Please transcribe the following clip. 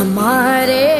हमारे